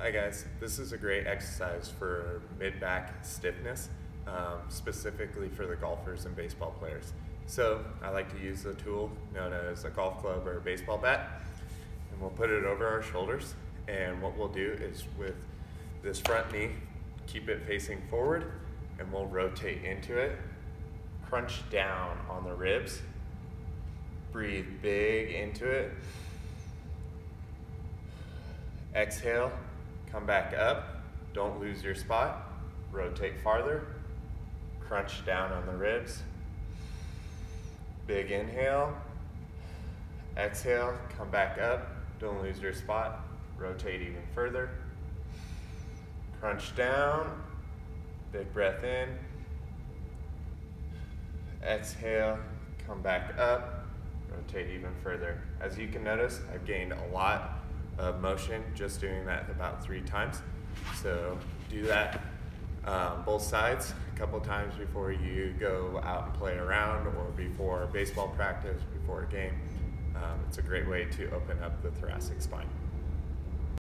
Hi guys, this is a great exercise for mid-back stiffness, um, specifically for the golfers and baseball players. So I like to use a tool known as a golf club or a baseball bat, and we'll put it over our shoulders. And what we'll do is with this front knee, keep it facing forward, and we'll rotate into it, crunch down on the ribs, breathe big into it, exhale, Come back up. Don't lose your spot. Rotate farther. Crunch down on the ribs. Big inhale. Exhale. Come back up. Don't lose your spot. Rotate even further. Crunch down. Big breath in. Exhale. Come back up. Rotate even further. As you can notice, I've gained a lot of motion just doing that about three times. So do that um, both sides a couple times before you go out and play around or before baseball practice, before a game. Um, it's a great way to open up the thoracic spine.